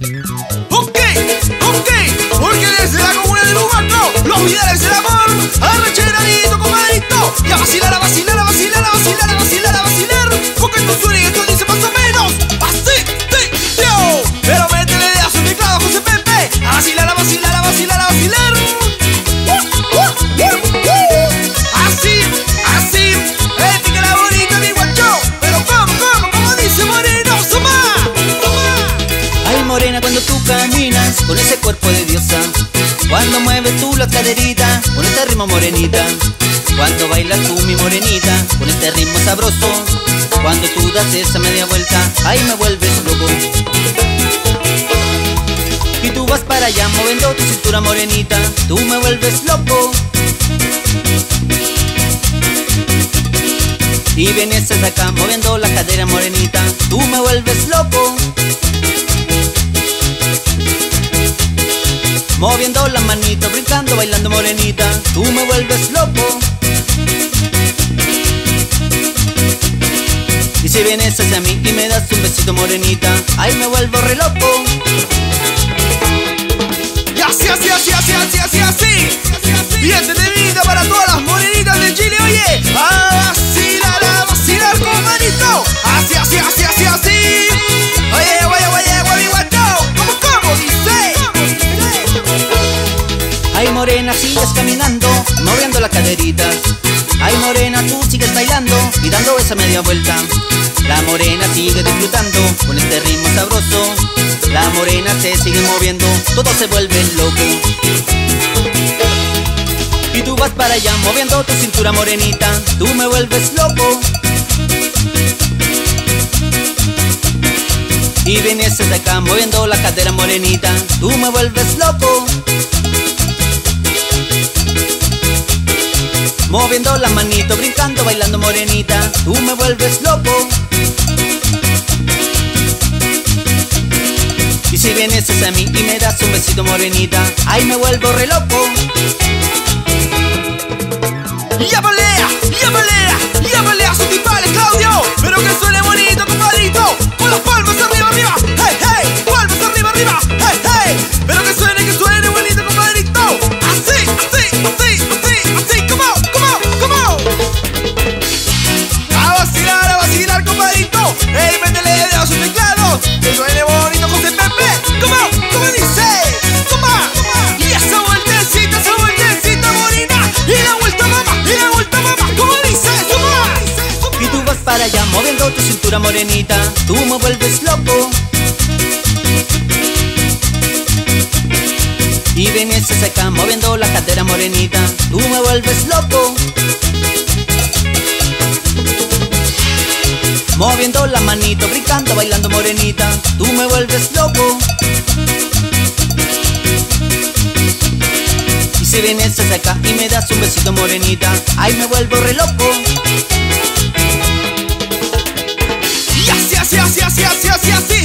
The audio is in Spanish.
Ok, ok, porque desde la comuna de Lubaco los vidales del amor, arrecheradito, comadrito, y a vacilar, a vacilar, con ese cuerpo de diosa Cuando mueves tú la caderita con este ritmo morenita. Cuando bailas tú mi morenita con este ritmo sabroso. Cuando tú das esa media vuelta, ay me vuelves loco. Y tú vas para allá moviendo tu cintura morenita Tú me vuelves loco. Y vienes acá moviendo la cadera morenita Tú me vuelves loco Moviendo la brincando, bailando morenita Tú me vuelves loco Y si vienes hacia mí y me das un besito morenita Ay, me vuelvo re loco Y así, así, así, así, así. Morena, sigues caminando, moviendo la caderita. Ay, morena, tú sigues bailando y dando esa media vuelta. La morena sigue disfrutando con este ritmo sabroso. La morena se sigue moviendo, todo se vuelve loco. Y tú vas para allá moviendo tu cintura morenita Tú me vuelves loco. Y vienes acá moviendo la cadera morenita Tú me vuelves loco Moviendo la manito, brincando, bailando morenita. Tú me vuelves loco. Y si vienes hacia mí y me das un besito morenita Ay, me vuelvo re loco tu cintura morenita Tú me vuelves loco. Y vienes hacia acá moviendo la cadera morenita Tú me vuelves loco. Moviendo la manito, brincando, bailando morenita Tú me vuelves loco. Y si vienes hacia acá y me das un besito morenita Ay, me vuelvo re loco Y así, así, así, así,